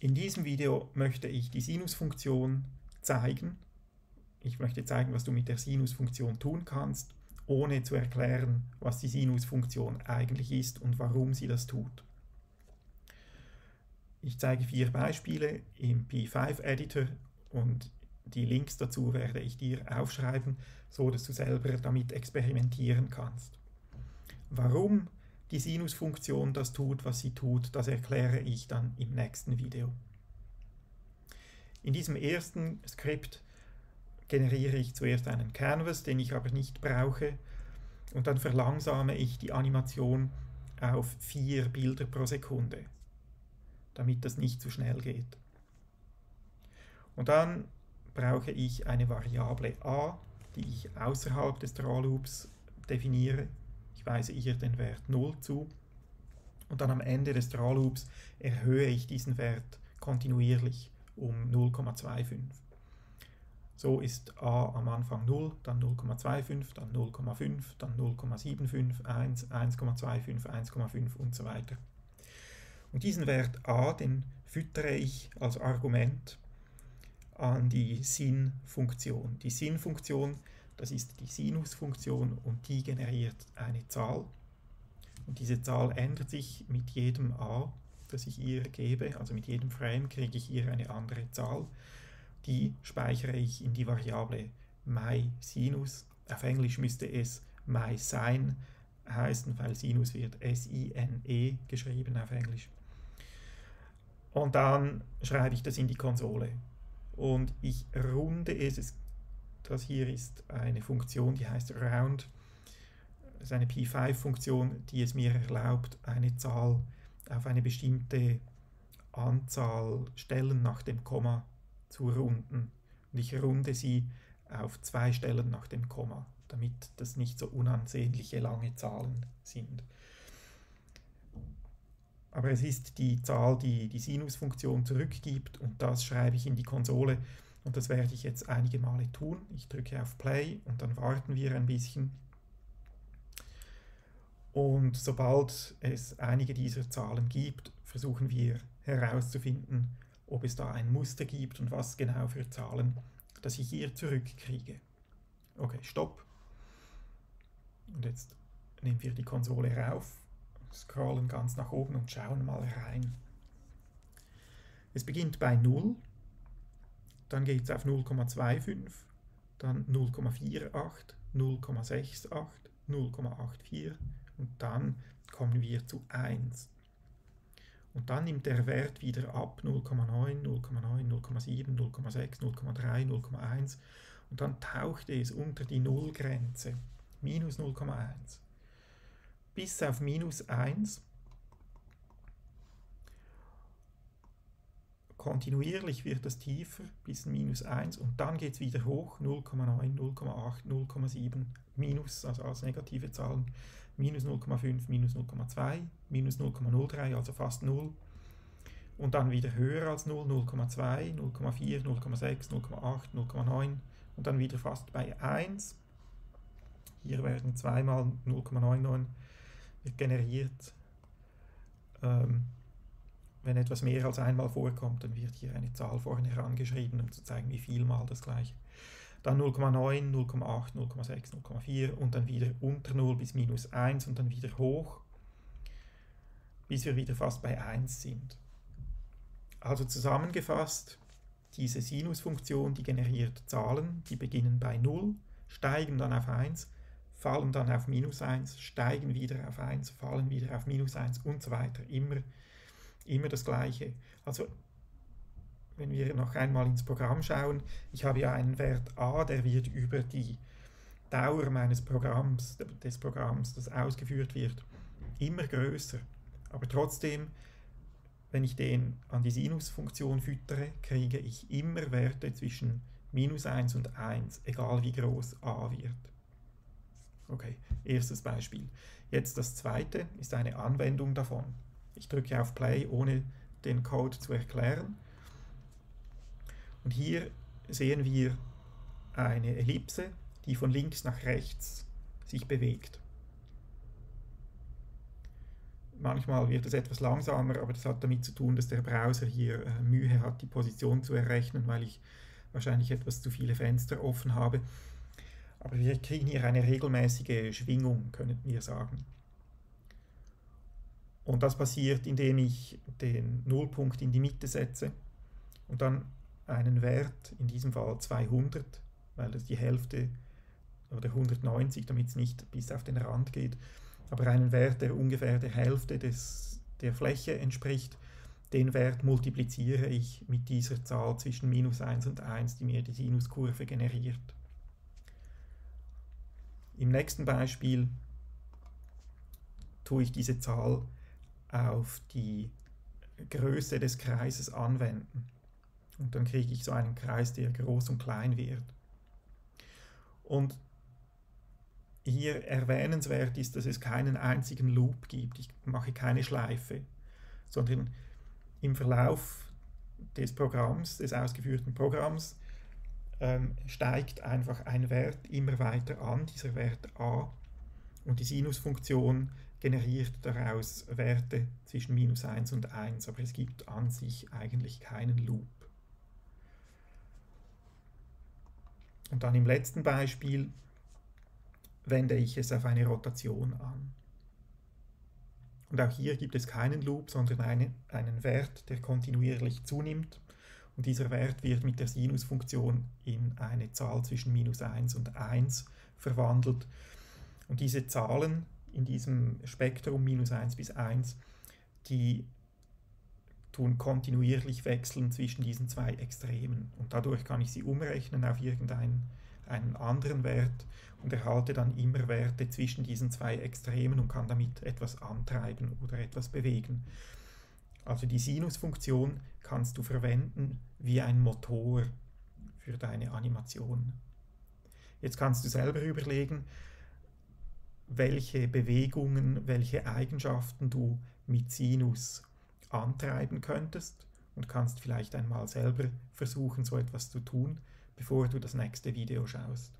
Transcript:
In diesem Video möchte ich die Sinusfunktion zeigen. Ich möchte zeigen, was du mit der Sinusfunktion tun kannst, ohne zu erklären, was die Sinusfunktion eigentlich ist und warum sie das tut. Ich zeige vier Beispiele im P5-Editor und die Links dazu werde ich dir aufschreiben, so dass du selber damit experimentieren kannst. Warum die Sinusfunktion das tut, was sie tut, das erkläre ich dann im nächsten Video. In diesem ersten Skript generiere ich zuerst einen Canvas, den ich aber nicht brauche, und dann verlangsame ich die Animation auf vier Bilder pro Sekunde, damit das nicht zu schnell geht. Und dann brauche ich eine Variable a, die ich außerhalb des Draw Loops definiere weise ihr den Wert 0 zu und dann am Ende des Draw Loops erhöhe ich diesen Wert kontinuierlich um 0,25. So ist a am Anfang 0, dann 0,25, dann 0,5, dann 0,75, 1, 1,25, 1,5 und so weiter. Und diesen Wert a, den füttere ich als Argument an die Sin-Funktion. Die Sin-Funktion das ist die Sinusfunktion und die generiert eine Zahl. Und diese Zahl ändert sich mit jedem a, das ich ihr gebe, also mit jedem Frame kriege ich ihr eine andere Zahl. Die speichere ich in die Variable mySinus. Auf Englisch müsste es mySine heißen, weil Sinus wird S-I-N-E geschrieben auf Englisch. Und dann schreibe ich das in die Konsole. Und ich runde es, es das hier ist eine Funktion, die heißt round. Das ist eine P5-Funktion, die es mir erlaubt, eine Zahl auf eine bestimmte Anzahl Stellen nach dem Komma zu runden. Und ich runde sie auf zwei Stellen nach dem Komma, damit das nicht so unansehnliche lange Zahlen sind. Aber es ist die Zahl, die die Sinusfunktion zurückgibt und das schreibe ich in die Konsole und das werde ich jetzt einige Male tun. Ich drücke auf Play und dann warten wir ein bisschen. Und sobald es einige dieser Zahlen gibt, versuchen wir herauszufinden, ob es da ein Muster gibt und was genau für Zahlen, dass ich hier zurückkriege. Okay, stopp. Und jetzt nehmen wir die Konsole rauf, scrollen ganz nach oben und schauen mal rein. Es beginnt bei 0 dann geht es auf 0,25, dann 0,48, 0,68, 0,84 und dann kommen wir zu 1. Und dann nimmt der Wert wieder ab 0,9, 0,9, 0,7, 0,6, 0,3, 0,1 und dann taucht es unter die Nullgrenze, minus 0,1 bis auf minus 1 kontinuierlich wird das tiefer bis minus 1 und dann geht es wieder hoch, 0,9, 0,8, 0,7, minus, also als negative Zahlen, minus 0,5, minus 0,2, minus 0,03, also fast 0 und dann wieder höher als 0, 0,2, 0,4, 0,6, 0,8, 0,9 und dann wieder fast bei 1. Hier werden zweimal 0,99 generiert. Ähm, wenn etwas mehr als einmal vorkommt, dann wird hier eine Zahl vorne herangeschrieben, um zu zeigen, wie viel mal das gleiche. Dann 0,9, 0,8, 0,6, 0,4 und dann wieder unter 0 bis minus 1 und dann wieder hoch, bis wir wieder fast bei 1 sind. Also zusammengefasst, diese Sinusfunktion, die generiert Zahlen, die beginnen bei 0, steigen dann auf 1, fallen dann auf minus 1, steigen wieder auf 1, fallen wieder auf minus 1 und so weiter. Immer immer das Gleiche. Also wenn wir noch einmal ins Programm schauen, ich habe ja einen Wert a, der wird über die Dauer meines Programms, des Programms, das ausgeführt wird, immer größer. Aber trotzdem, wenn ich den an die Sinusfunktion füttere, kriege ich immer Werte zwischen minus 1 und 1, egal wie groß a wird. Okay, erstes Beispiel. Jetzt das zweite ist eine Anwendung davon. Ich drücke auf Play, ohne den Code zu erklären. Und hier sehen wir eine Ellipse, die von links nach rechts sich bewegt. Manchmal wird es etwas langsamer, aber das hat damit zu tun, dass der Browser hier äh, Mühe hat, die Position zu errechnen, weil ich wahrscheinlich etwas zu viele Fenster offen habe. Aber wir kriegen hier eine regelmäßige Schwingung, können wir sagen. Und das passiert, indem ich den Nullpunkt in die Mitte setze und dann einen Wert, in diesem Fall 200, weil das die Hälfte oder 190, damit es nicht bis auf den Rand geht, aber einen Wert, der ungefähr der Hälfte des, der Fläche entspricht, den Wert multipliziere ich mit dieser Zahl zwischen minus 1 und 1, die mir die Sinuskurve generiert. Im nächsten Beispiel tue ich diese Zahl auf die Größe des Kreises anwenden. Und dann kriege ich so einen Kreis, der groß und klein wird. Und hier erwähnenswert ist, dass es keinen einzigen Loop gibt. Ich mache keine Schleife, sondern im Verlauf des Programms, des ausgeführten Programms, ähm, steigt einfach ein Wert immer weiter an, dieser Wert a, und die Sinusfunktion generiert daraus Werte zwischen minus 1 und 1, aber es gibt an sich eigentlich keinen Loop. Und dann im letzten Beispiel wende ich es auf eine Rotation an. Und auch hier gibt es keinen Loop, sondern eine, einen Wert, der kontinuierlich zunimmt. Und dieser Wert wird mit der Sinusfunktion in eine Zahl zwischen minus 1 und 1 verwandelt. Und diese Zahlen in diesem Spektrum minus 1 bis 1, die tun kontinuierlich wechseln zwischen diesen zwei Extremen. Und dadurch kann ich sie umrechnen auf irgendeinen einen anderen Wert und erhalte dann immer Werte zwischen diesen zwei Extremen und kann damit etwas antreiben oder etwas bewegen. Also die Sinusfunktion kannst du verwenden wie ein Motor für deine Animation. Jetzt kannst du selber überlegen, welche Bewegungen, welche Eigenschaften du mit Sinus antreiben könntest und kannst vielleicht einmal selber versuchen, so etwas zu tun, bevor du das nächste Video schaust.